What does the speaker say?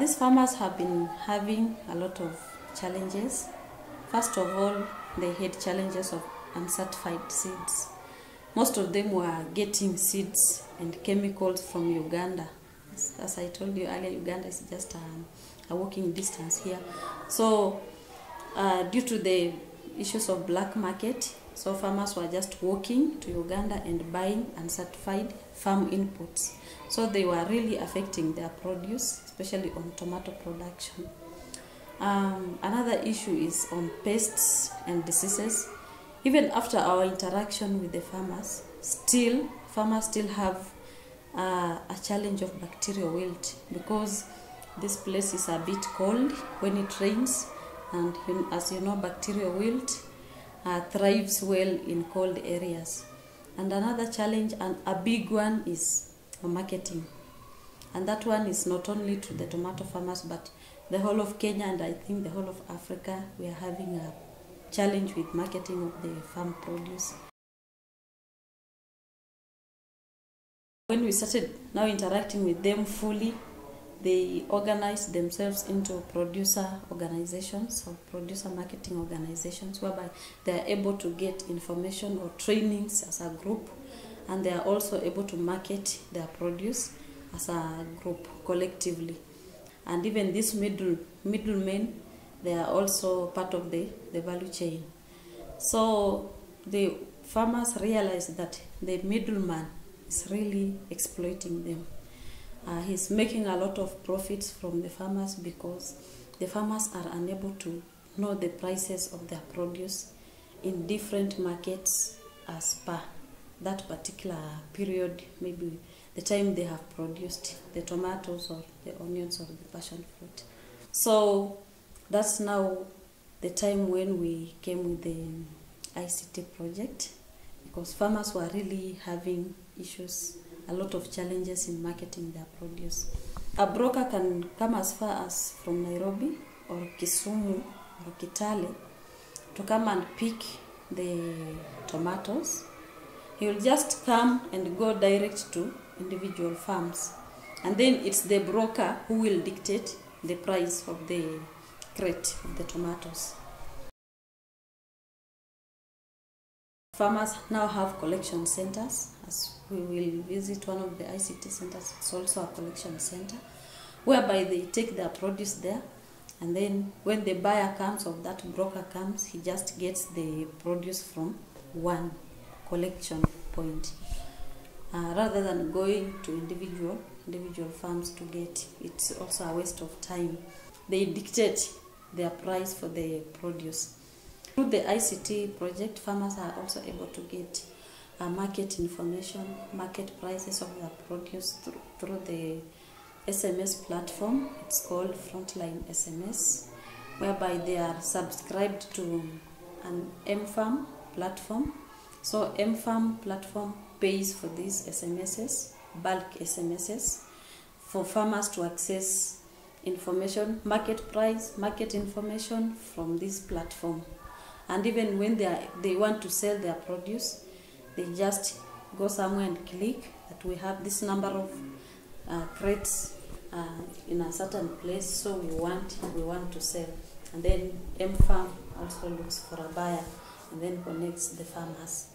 Yes, farmers have been having a lot of challenges. First of all, they had challenges of uncertified seeds. Most of them were getting seeds and chemicals from Uganda. As, I told you earlier, Uganda is just a, a walking distance here. So, uh, due to the issues of black market, so farmers were just walking to Uganda and buying uncertified farm inputs. So they were really affecting their produce, especially on tomato production. Um, another issue is on pests and diseases. Even after our interaction with the farmers, still farmers still have uh, a challenge of bacterial wilt because this place is a bit cold when it rains, and as you know, bacterial wilt uh, thrives well in cold areas. And another challenge, and a big one, is marketing. And that one is not only to the tomato farmers, but the whole of Kenya and I think the whole of Africa. We are having a challenge with marketing of the farm produce. When we started now interacting with them fully, they organize themselves into producer organizations or producer marketing organizations whereby they are able to get information or trainings as a group and they are also able to market their produce as a group collectively. And even these middle middlemen they are also part of the, the value chain. So the farmers realize that the middleman is really exploiting them uh, he's making a lot of profits from the farmers because the farmers are unable to know the prices of their produce in different markets as per that particular period, maybe the time they have produced the tomatoes or the onions or the passion fruit. So that's now the time when we came with the ICT project because farmers were really having issues a lot of challenges in marketing their produce. A broker can come as far as from Nairobi or Kisumu or Kitale to come and pick the tomatoes. He will just come and go direct to individual farms. And then it's the broker who will dictate the price of the crate of the tomatoes. Farmers now have collection centers. We will visit one of the ICT centers, it's also a collection center, whereby they take their produce there, and then when the buyer comes or that broker comes, he just gets the produce from one collection point, uh, rather than going to individual individual farms to get. It's also a waste of time. They dictate their price for the produce. Through the ICT project, farmers are also able to get uh, market information, market prices of the produce through, through the SMS platform. It's called Frontline SMS, whereby they are subscribed to an MFARM platform. So MFARM platform pays for these SMSs, bulk SMSs, for farmers to access information, market price, market information from this platform. And even when they, are, they want to sell their produce, they just go somewhere and click that we have this number of uh, crates uh, in a certain place, so we want we want to sell. And then M Farm also looks for a buyer and then connects the farmers.